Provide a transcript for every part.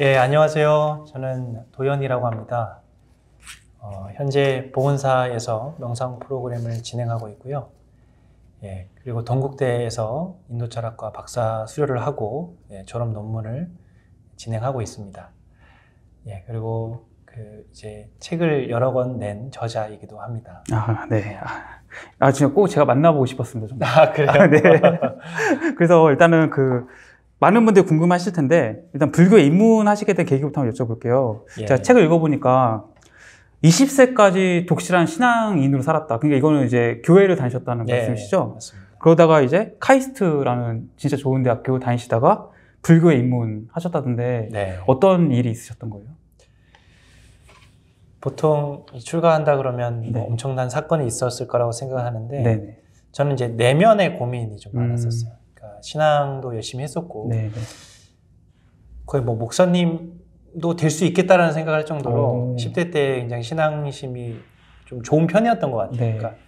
예, 안녕하세요. 저는 도현이라고 합니다. 어, 현재 보건사에서 명상 프로그램을 진행하고 있고요. 예, 그리고 동국대에서 인도철학과 박사 수료를 하고 예, 졸업 논문을 진행하고 있습니다. 예, 그리고 그 이제 책을 여러 권 낸 저자이기도 합니다. 아, 네. 아, 아, 진짜 꼭 제가 만나보고 싶었습니다. 정말. 아, 그래요? 아, 네. 그래서 일단은 그 많은 분들이 궁금하실 텐데 일단 불교에 입문하시게 된 계기부터 한번 여쭤볼게요. 예. 제가 책을 읽어보니까 20세까지 독실한 신앙인으로 살았다. 그러니까 이거는 이제 교회를 다니셨다는 예, 말씀이시죠? 맞습니다. 그러다가 이제 카이스트라는 진짜 좋은 대학교 다니시다가 불교에 입문하셨다던데 네. 어떤 일이 있으셨던 거예요? 보통 이 출가한다 그러면 뭐 네. 엄청난 사건이 있었을 거라고 생각하는데 네네. 저는 이제 내면의 고민이 좀 음. 많았었어요. 그러니까 신앙도 열심히 했었고 네 네. 거의 뭐 목사님도 될 수 있겠다라는 생각을 할 정도로 오. 10대 때 굉장히 신앙심이 좀 좋은 편이었던 것 같아요. 네. 그러니까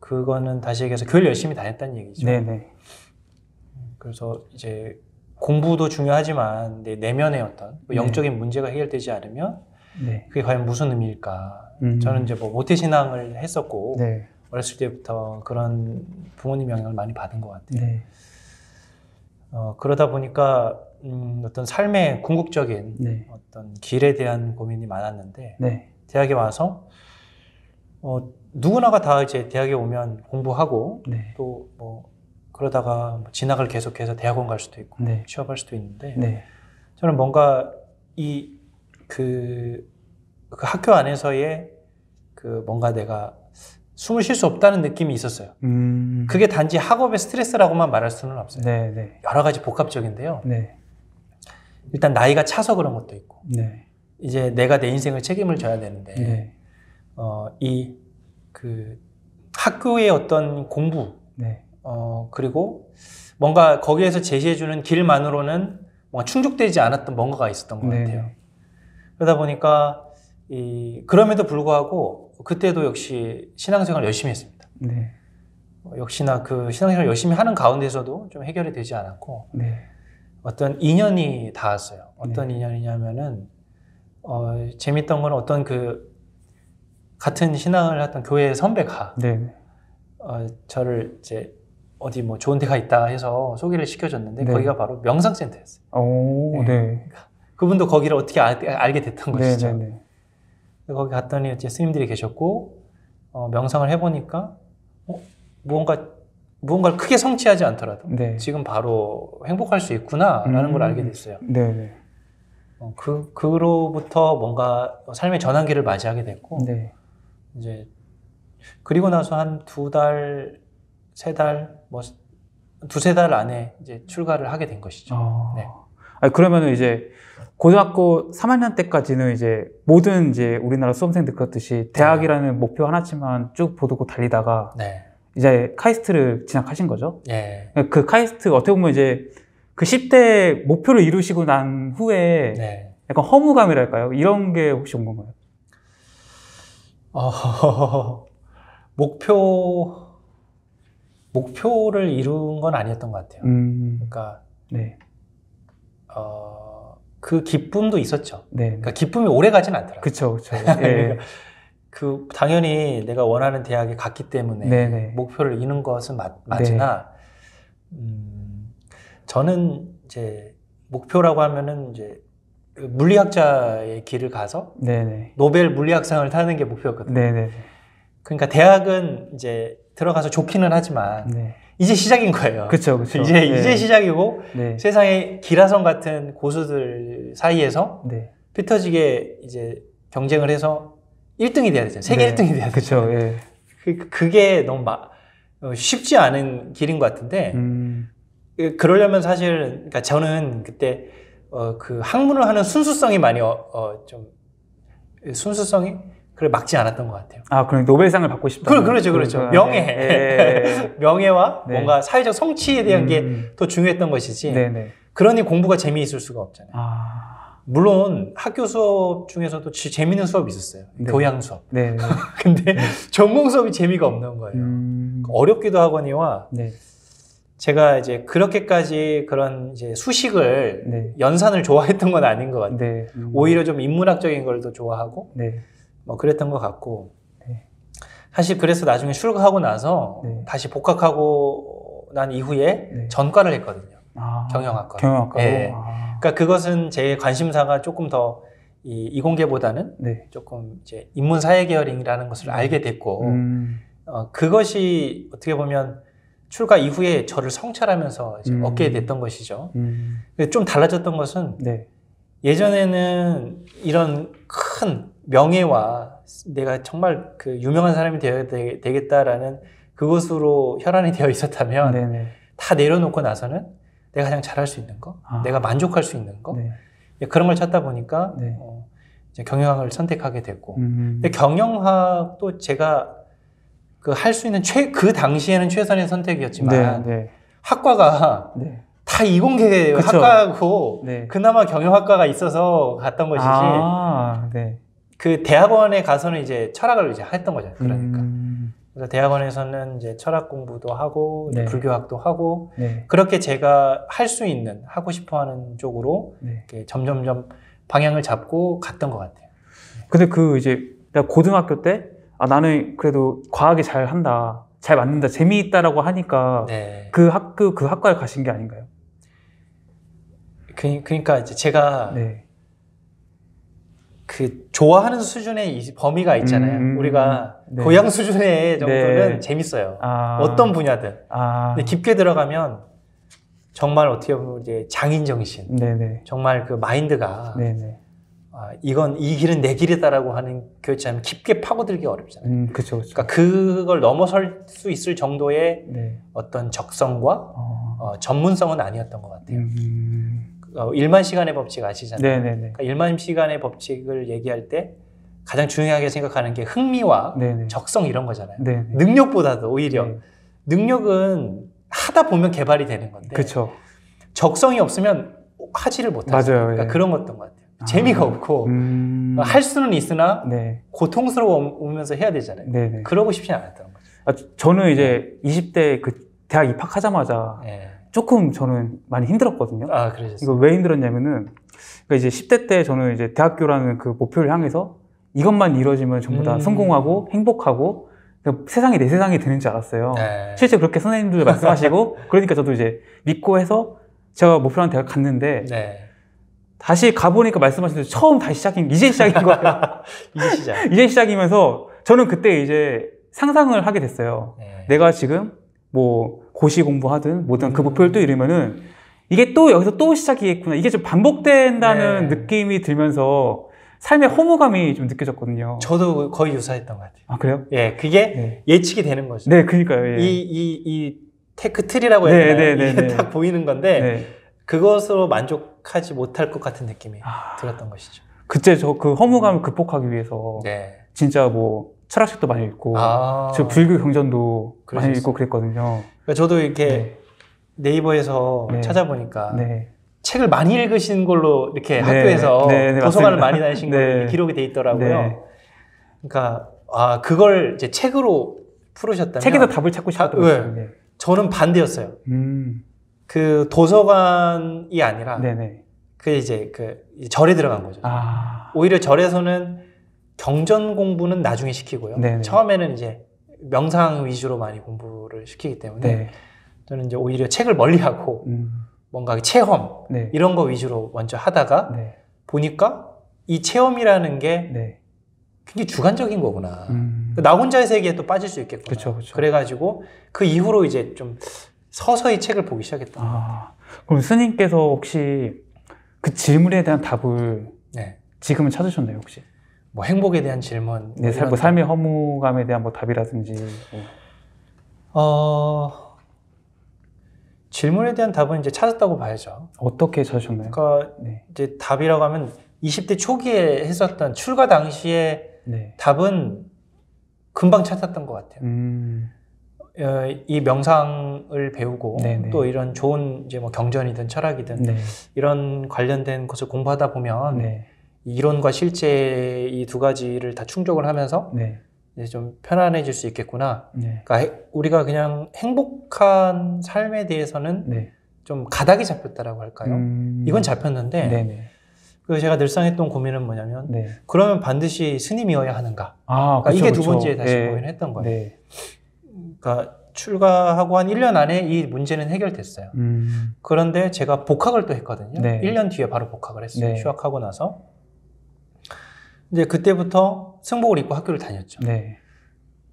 그거는 다시 얘기해서 교회를 열심히 다녔다는 얘기죠. 네네. 그래서 이제 공부도 중요하지만 내 내면의 어떤 뭐 네. 영적인 문제가 해결되지 않으면 네. 그게 과연 무슨 의미일까? 음. 저는 이제 뭐 모태 신앙을 했었고 네. 어렸을 때부터 그런 부모님 영향을 많이 받은 것 같아요. 네. 어, 그러다 보니까 음, 어떤 삶의 궁극적인 네. 어떤 길에 대한 고민이 많았는데 네. 대학에 와서 어, 누구나가 다 이제 대학에 오면 공부하고 네. 또뭐 그러다가 뭐 진학을 계속해서 대학원 갈 수도 있고 네. 취업할 수도 있는데 네. 저는 뭔가 이그 그 학교 안에서의 그 뭔가 내가 숨을 쉴 수 없다는 느낌이 있었어요. 음. 그게 단지 학업의 스트레스라고만 말할 수는 없어요. 네. 네. 여러 가지 복합적인데요. 네. 일단 나이가 차서 그런 것도 있고 네. 이제 내가 내 인생을 책임을 져야 되는데 네. 어, 이 그 학교의 어떤 공부 네. 어, 그리고 뭔가 거기에서 제시해주는 길만으로는 뭔가 충족되지 않았던 뭔가가 있었던 것 네. 같아요. 그러다 보니까 이 그럼에도 불구하고 그때도 역시 신앙생활 열심히 했습니다. 네. 어, 역시나 그 신앙생활 열심히 하는 가운데서도 좀 해결이 되지 않았고 네. 어떤 인연이 닿았어요. 어떤 인연이냐면은 어, 재밌던 건 어떤 그 같은 신앙을 했던 교회 선배가 네. 어, 저를 이제 어디 뭐 좋은 데가 있다 해서 소개를 시켜줬는데 네. 거기가 바로 명상센터였어요. 오, 네. 그분도 거기를 어떻게 알, 알게 됐던 네. 것이죠. 거기 갔더니 이제 스님들이 계셨고 어, 명상을 해보니까 어, 무언가 무언가를 크게 성취하지 않더라도 네. 지금 바로 행복할 수 있구나라는 음. 걸 알게 됐어요. 네. 네. 어, 그 그로부터 뭔가 삶의 전환기를 맞이하게 됐고 네. 이제 그리고 나서 한 두 달, 세 달, 뭐 두세 달 안에 이제 출가를 하게 된 것이죠. 아. 네. 아니, 그러면은 이제 고등학교 3학년 때까지는 이제 모든 이제 우리나라 수험생들 그렇듯이 대학이라는 목표 하나쯤만 쭉 보고 달리다가 네. 이제 카이스트를 진학하신 거죠. 예. 그 카이스트 어떻게 보면 이제 그 10대 목표를 이루시고 난 후에 네. 약간 허무감이랄까요? 이런 게 혹시 온 건가요? 어, 목표, 목표를 이룬 건 아니었던 것 같아요. 음, 그러니까, 네, 어, 그 기쁨도 있었죠. 네, 그러니까 기쁨이 오래 가진 않더라고요. 그쵸, 그쵸. 예, 그, 당연히 내가 원하는 대학에 갔기 때문에 네네. 목표를 이룬 것은 맞, 맞으나, 음, 저는 이제 목표라고 하면은 이제 그 물리학자의 길을 가서 네, 네, 노벨 물리학상을 타는 게 목표였거든요. 네, 네, 그러니까 대학은 이제 들어가서 좋기는 하지만 네, 이제 시작인 거예요. 그쵸, 그쵸. 이제 네. 이제 시작이고 네, 세상에 기라성 같은 고수들 사이에서 네, 삐터지게 이제 경쟁을 해서 1등이 돼야 되잖아요. 세계 네. 1등이 돼야 되잖아요. 예. 그, 그게 너무 막 어, 쉽지 않은 길인 것 같은데 음, 그- 그러려면 사실 그러니까 저는 그때 어, 그 학문을 하는 순수성이 많이 어, 어, 좀 순수성이 그걸 막지 않았던 것 같아요. 아, 그럼 노벨상을 받고 싶다. 그, 그렇죠, 그렇죠. 명예. 예. 명예와 네. 뭔가 사회적 성취에 대한 게 음, 더 중요했던 것이지. 네, 네. 그러니 공부가 재미있을 수가 없잖아요. 아, 물론 학교 수업 중에서도 지- 재밌는 수업이 있었어요. 네. 교양 수업. 네, 네. 근데 전공 수업이 재미가 없는 거예요. 음, 어렵기도 하거니와 네, 제가 이제 그렇게까지 그런 이제 수식을 네. 연산을 좋아했던 건 아닌 것 같아요. 네. 음. 오히려 좀 인문학적인 걸 더 좋아하고 네. 뭐 그랬던 것 같고 네. 사실 그래서 나중에 출가하고 나서 네. 다시 복학하고 난 이후에 네. 전과를 했거든요. 아, 경영학과. 경영학과로. 네. 아. 그러니까 그것은 제 관심사가 조금 더 이 이공계보다는 네. 조금 이제 인문사회 계열이라는 것을 알게 됐고 음. 어, 그것이 어떻게 보면 출가 이후에 저를 성찰하면서 음. 얻게 됐던 것이죠. 음. 좀 달라졌던 것은 네. 예전에는 이런 큰 명예와 내가 정말 그 유명한 사람이 되어야 되, 겠다라는 그것으로 혈안이 되어 있었다면 네네. 다 내려놓고 나서는 내가 가장 잘할 수 있는 거, 아. 내가 만족할 수 있는 거 네. 예, 그런 걸 찾다 보니까 네. 어, 이제 경영학을 선택하게 됐고 음. 근데 경영학도 제가 그 할 수 있는 최 그 당시에는 최선의 선택이었지만 네. 네. 학과가 네. 다 이공계 그쵸. 학과고 네. 그나마 경영학과가 있어서 갔던 것이지 아, 네. 그 대학원에 가서는 이제 철학을 이제 했던 거잖아요. 그러니까 음. 그래서 대학원에서는 이제 철학 공부도 하고 네. 불교학도 하고 네. 그렇게 제가 할 수 있는 하고 싶어하는 쪽으로 네. 점점점 방향을 잡고 갔던 것 같아요. 근데 그 이제 내가 고등학교 때 아, 나는 그래도 과학에 잘 한다, 잘 맞는다, 재미있다라고 하니까 네. 그 학교 그 학과를 가신 게 아닌가요? 그, 그러니까 이제 제가 네. 그 좋아하는 수준의 이 범위가 있잖아요. 음, 우리가 네. 고향 수준의 정도는 네. 재밌어요. 아, 어떤 분야든. 아, 근데 깊게 들어가면 정말 어떻게 보면 이제 장인 정신, 네네. 정말 그 마인드가 네네. 아, 이건 이 길은 내 길이다라고 하는 교육자는 깊게 파고들기 어렵잖아요. 음, 그쵸, 그쵸. 그러니까 그걸 넘어설 수 있을 정도의 네. 어떤 적성과 어, 어, 전문성은 아니었던 것 같아요. 음, 어, 일만 시간의 법칙 아시잖아요. 네네네. 그러니까 일만 시간의 법칙을 얘기할 때 가장 중요하게 생각하는 게 흥미와 네네. 적성 이런 거잖아요. 네네. 능력보다도 오히려 네. 능력은 하다 보면 개발이 되는 건데 그쵸. 적성이 없으면 하지를 못하죠. 맞아요. 그러니까 예. 그런 것던 것 같아요. 아. 재미가 없고 음, 할 수는 있으나 네. 고통스러우면서 해야 되잖아요. 네네. 그러고 싶지 않았던 거죠. 아, 저는 이제 20대 그 대학 입학하자마자 예. 조금 저는 많이 힘들었거든요. 아 그러셨어요. 이거 왜 힘들었냐면은 그러니까 이제 10대 때 저는 이제 대학교라는 그 목표를 향해서 이것만 이루어지면 전부 다 음. 성공하고 행복하고 그러니까 세상이 내 세상이 되는 줄 알았어요. 네. 실제 그렇게 선생님들 말씀하시고 그러니까 저도 이제 믿고 해서 제가 목표한 대학 갔는데 네. 다시 가보니까 말씀하신 대로 처음 다시 시작인 이제 시작인 거예요. 이제 시작. 이제 시작이면서 저는 그때 이제 상상을 하게 됐어요. 네. 내가 지금 뭐 고시 공부하든 뭐든 그 음. 목표를 또 이루면은 이게 또 여기서 또 시작이겠구나. 이게 좀 반복된다는 네. 느낌이 들면서 삶의 허무감이 좀 느껴졌거든요. 저도 거의 유사했던 것 같아요. 아 그래요? 예, 그게 네. 예측이 되는 거죠. 네, 그러니까요. 예. 이, 이, 이 tech tree라고 해야 네, 되나요? 네, 네, 이게 네. 딱 보이는 건데 네. 그것으로 만족하지 못할 것 같은 느낌이 아, 들었던 것이죠. 그때 저 그 허무감을 극복하기 위해서 네. 진짜 뭐 철학책도 많이 읽고 아, 저 불교 경전도 많이 그러셨어요. 읽고 그랬거든요. 그러니까 저도 이렇게 네. 네이버에서 네. 찾아보니까 네. 책을 많이 읽으신 걸로 이렇게 네, 학교에서 네, 네, 도서관을. 많이 다니신 걸로 기록이 돼 있더라고요. 네. 그러니까 아 그걸 이제 책으로 풀으셨다면 책에서 답을 찾고 싶었던. 네. 네. 저는 반대였어요. 음. 그 도서관이 아니라 네네. 그 이제 그 절에 들어간 거죠. 아. 오히려 절에서는 경전 공부는 나중에 시키고요. 네네. 처음에는 이제 명상 위주로 많이 공부를 시키기 때문에 네. 저는 이제 오히려 책을 멀리하고 음. 뭔가 체험 네. 이런 거 위주로 먼저 하다가 네. 보니까 이 체험이라는 게 네. 굉장히 주관적인 거구나. 음. 나 혼자의 세계에 또 빠질 수 있겠구나. 그쵸, 그쵸. 그래가지고 그 이후로 이제 좀 서서히 책을 보기 시작했다. 아. 그럼 스님께서 혹시 그 질문에 대한 답을 네. 지금은 찾으셨나요, 혹시? 뭐 행복에 대한 질문. 네, 살- 뭐 삶의 허무감에 대한 뭐 답이라든지. 뭐. 어 질문에 대한 답은 이제 찾았다고 봐야죠. 어떻게 찾으셨나요? 그러니까 네. 이제 답이라고 하면 20대 초기에 했었던 출가 당시에 네. 답은 금방 찾았던 것 같아요. 음. 어, 이 명상을 배우고 네네. 또 이런 좋은 이제 뭐 경전이든 철학이든 네. 이런 관련된 것을 공부하다 보면 네. 이론과 실제 이 두 가지를 다 충족을 하면서 네. 이제 좀 편안해질 수 있겠구나. 네. 그러니까 해- 우리가 그냥 행복한 삶에 대해서는 네. 좀 가닥이 잡혔다라고 할까요? 음. 이건 잡혔는데 네네. 그 제가 늘상 했던 고민은 뭐냐면 네. 그러면 반드시 스님이어야 하는가? 아, 그러니까 이게 그쵸, 두 번째 그쵸. 다시 네. 고민을 했던 거예요. 네. 그러니까 출가하고 한 1년 안에 이 문제는 해결됐어요. 음. 그런데 제가 복학을 또 했거든요. 네. 1년 뒤에 바로 복학을 했어요. 네. 휴학하고 나서. 이제 그때부터 승복을 입고 학교를 다녔죠. 네.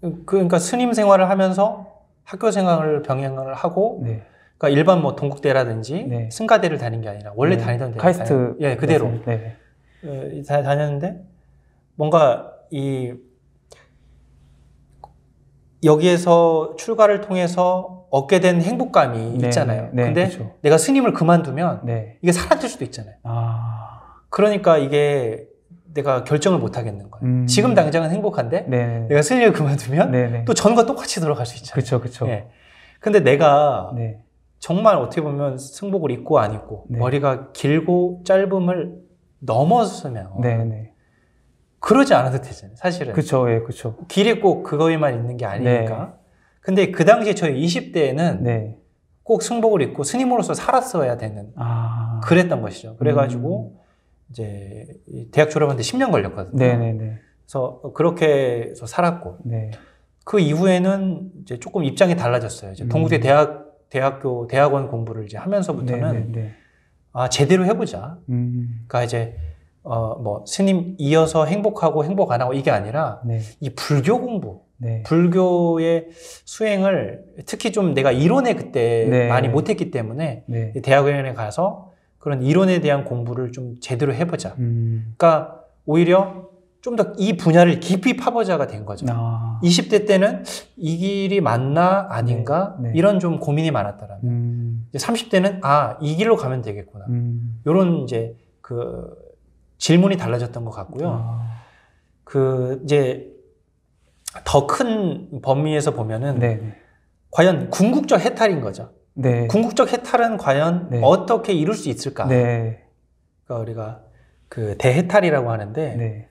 그- 그러니까 스님 생활을 하면서 학교 생활을 병행을 하고 네. 그러니까 일반 뭐 동국대라든지 네. 승가대를 다닌 게 아니라 원래 네. 다니던 데 카이스트. 예 그대로 네. 어, 다- 다녔는데 뭔가 이 여기에서 출가를 통해서 얻게 된 행복감이 네, 있잖아요. 네, 근데 그쵸. 내가 스님을 그만두면 네. 이게 사라질 수도 있잖아요. 아. 그러니까 이게 내가 결정을 못 하겠는 거예요. 음. 지금 당장은 행복한데 네. 내가 스님을 그만두면 네네. 또 전과 똑같이 돌아갈 수 있잖아요. 그쵸, 그쵸. 예. 근데 내가 네. 정말 어떻게 보면 승복을 입고 안 입고 네. 머리가 길고 짧음을 넘었으면 네네. 그러지 않아도 되잖아요. 사실은 그쵸, 예, 그쵸. 길이 꼭 그거에만 있는 게 아니니까. 근데 그 당시에 저희 20대에는 네. 꼭 승복을 입고 스님으로서 살았어야 되는 아. 그랬던 것이죠. 그래가지고 이제 이 대학 졸업하는데 10년 걸렸거든요. 네네네. 그래서 그렇게 해서 살았고 네. 그 이후에는 이제 조금 입장이 달라졌어요. 이제 음. 동국대 대학 대학교 대학원 공부를 이제 하면서부터는 네네네. 아 제대로 해보자. 음. 그러니까 이제 어 뭐 스님 이어서 행복하고 행복 안 하고 이게 아니라 네. 이 불교 공부, 네. 불교의 수행을 특히 좀 내가 이론에 그때 네. 많이 못했기 때문에 네. 대학원에 가서 그런 이론에 대한 공부를 좀 제대로 해보자. 음. 그러니까 오히려 좀 더 이 분야를 깊이 파보자가 된 거죠. 아. 20대 때는 이 길이 맞나 아닌가 네, 네. 이런 좀 고민이 많았더라고요. 음. 이제 30대는 아 이 길로 가면 되겠구나. 음. 이런 이제 그 질문이 달라졌던 것 같고요. 아. 그 이제 더 큰 범위에서 보면은 네. 과연 궁극적 해탈인 거죠. 네. 궁극적 해탈은 과연 네. 어떻게 이룰 수 있을까? 네. 그러니까 우리가 그 대해탈이라고 하는데 네.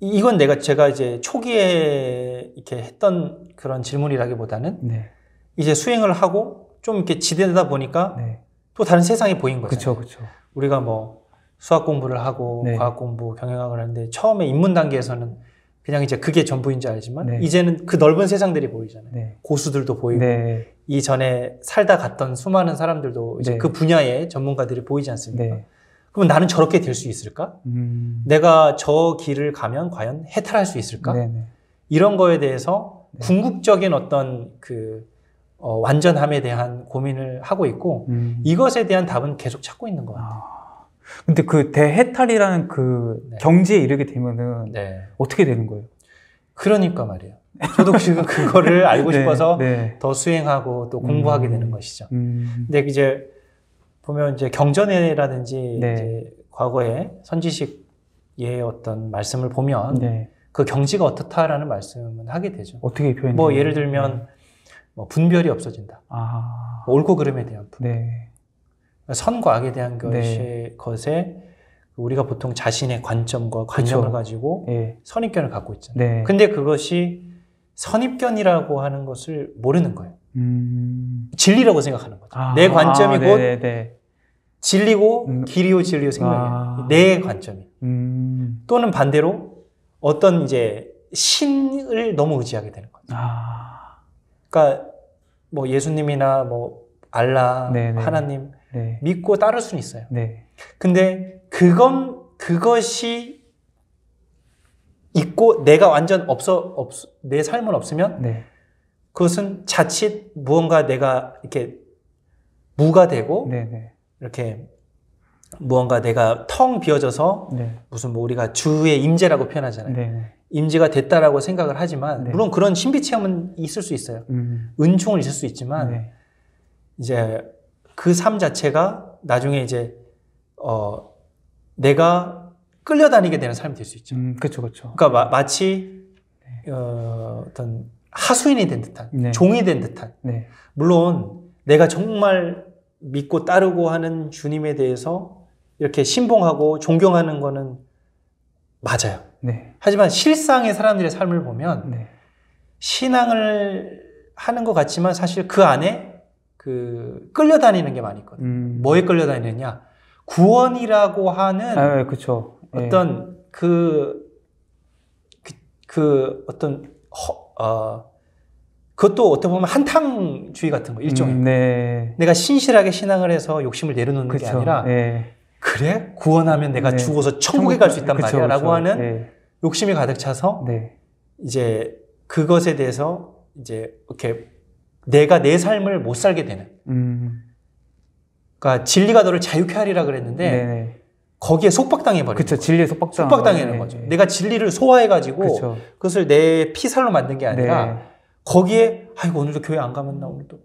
이- 이건 내가 제가 이제 초기에 이렇게 했던 그런 질문이라기보다는 네. 이제 수행을 하고 좀 이렇게 지대다 보니까 네. 또 다른 세상이 보인 거죠. 그쵸, 그쵸. 우리가 뭐 수학 공부를 하고 네. 과학 공부, 경영학을 하는데 처음에 입문 단계에서는 그냥 이제 그게 전부인지 알지만 네. 이제는 그 넓은 세상들이 보이잖아요. 네. 고수들도 보이고 네. 이전에 살다 갔던 수많은 사람들도 이제 네. 그 분야의 전문가들이 보이지 않습니까? 네. 그러면 나는 저렇게 될 수 있을까? 음. 내가 저 길을 가면 과연 해탈할 수 있을까? 네. 네. 이런 거에 대해서 네. 궁극적인 어떤 그 어, 완전함에 대한 고민을 하고 있고 음. 이것에 대한 답은 계속 찾고 있는 것 같아요. 아. 근데 그 대해탈이라는 그 네. 경지에 이르게 되면은 네. 어떻게 되는 거예요? 그러니까 말이에요. 저도 지금 그거를 알고 네, 싶어서 네. 더 수행하고 또 공부하게 음. 되는 것이죠. 음. 근데 이제 보면 이제 경전에라든지 네. 이제 과거에 선지식의 어떤 말씀을 보면 네. 그 경지가 어떻다라는 말씀은 하게 되죠. 어떻게 표현해요? 뭐 예를 들면 뭐 분별이 없어진다. 아. 뭐 옳고 그름에 대한 분. 네. 선과 악에 대한 것이 네. 것에 우리가 보통 자신의 관점과 관념을 그쵸. 가지고 예. 선입견을 갖고 있잖아요. 네. 근데 그것이 선입견이라고 하는 것을 모르는 거예요. 음. 진리라고 생각하는 거죠. 아, 내 관점이 아, 곧. 진리고 음. 길이요 진리요 생명이에요. 아. 내 관점이. 음. 또는 반대로 어떤 이제 신을 너무 의지하게 되는 거죠. 아. 그러니까 뭐 예수님이나 뭐 알라, 네네. 하나님 네. 믿고 따를 수는 있어요. 네. 근데 그건 그것이 있고 내가 완전 없어 없, 내 삶은 없으면 네. 그것은 자칫 무언가 내가 이렇게 무가 되고 네, 네. 이렇게 무언가 내가 텅 비어져서 네. 무슨 뭐 우리가 주의 임재라고 표현하잖아요. 네. 네. 임재가 됐다라고 생각을 하지만 네. 물론 그런 신비 체험은 있을 수 있어요. 음. 은총은 있을 수 있지만 네. 이제 그 삶 자체가 나중에 이제 어 내가 끌려다니게 되는 삶이 될 수 있죠. 음, 그렇죠. 그렇죠. 그러니까 마, 치 어, 어떤 하수인이 된 듯한 네. 종이 된 듯한 네. 물론 내가 정말 믿고 따르고 하는 주님에 대해서 이렇게 신봉하고 존경하는 거는 맞아요. 네. 하지만 실상의 사람들의 삶을 보면 네. 신앙을 하는 것 같지만 사실 그 안에 그 끌려다니는 게 많이 있거든요. 음. 뭐에 끌려다니느냐? 구원이라고 하는 아, 그렇죠. 어떤 그, 그, 그 어떤 허, 어, 그것도 어떻게 보면 한탕주의 같은 거 일종의 음, 네. 내가 신실하게 신앙을 해서 욕심을 내려놓는 게 그렇죠. 아니라 네. 그래 구원하면 내가 네. 죽어서 천국에 갈 수 있단 그쵸, 말이야라고 그쵸. 하는 네. 욕심이 가득 차서 네. 이제 그것에 대해서 이제 이렇게 내가 내 삶을 못 살게 되는 음. 그러니까 진리가 너를 자유케 하리라 그랬는데 네. 네. 거기에 속박당해 버리는 그렇죠. 진리에 속박당. 속박당하는 거죠. 내가 진리를 소화해 가지고. 그것을 내 피살로 만든 게 아니라 네. 거기에 아이고 오늘도 교회 안 가면 나 오늘도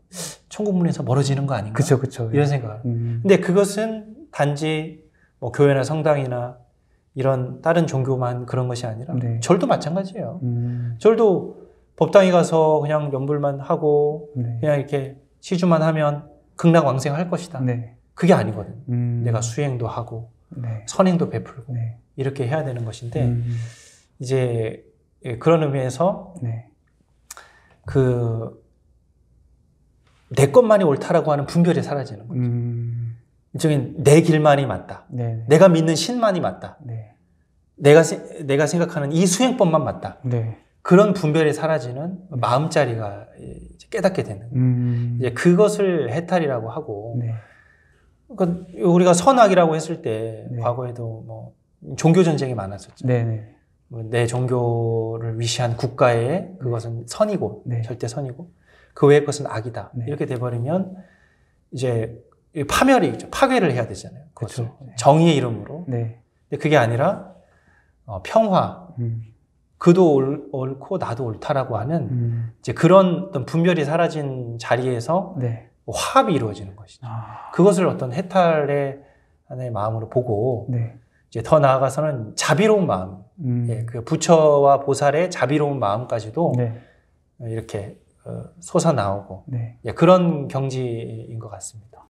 천국 문에서 멀어지는 거 아닌가? 그렇죠. 그렇죠. 이런 생각을. 음. 근데 그것은 단지 뭐 교회나 성당이나 이런 다른 종교만 그런 것이 아니라 네. 절도 마찬가지예요. 음. 절도 법당에 가서 그냥 연불만 하고 네. 그냥 이렇게 시주만 하면 극락왕생 할 것이다. 네. 그게 아니거든. 음. 내가 수행도 하고 네. 선행도 베풀고 네. 이렇게 해야 되는 것인데 음. 이제 예, 그런 의미에서 네. 그내 것만이 옳다라고 하는 분별이 사라지는 거예요. 음. 일종의 내 길만이 맞다. 네. 내가 믿는 신만이 맞다. 네. 내가 세- 내가 생각하는 이 수행법만 맞다. 네. 그런 분별이 사라지는 마음자리가 이제 깨닫게 되는. 음. 이제 그것을 해탈이라고 하고 네. 그러니까 우리가 선악이라고 했을 때 네. 과거에도 뭐 종교 전쟁이 많았었죠. 네. 네. 뭐내 종교를 위시한 국가에 그것은 선이고 네. 절대 선이고 그 외의 것은 악이다. 네. 이렇게 돼버리면 이제 이 파멸이 있죠. 파괴를 해야 되잖아요. 그렇죠. 네. 정의의 이름으로. 네. 근데 그게 아니라 어, 평화, 음. 그도 옳, 옳고 나도 옳다라고 하는 음. 이제 그런 어떤 분별이 사라진 자리에서 네. 화합이 이루어지는 것이죠. 아. 그것을 어떤 해탈의 하나의 마음으로 보고 네. 이제 더 나아가서는 자비로운 마음, 음. 예, 그 부처와 보살의 자비로운 마음까지도 네. 이렇게 어, 솟아 나오고 네. 예, 그런 경지인 것 같습니다.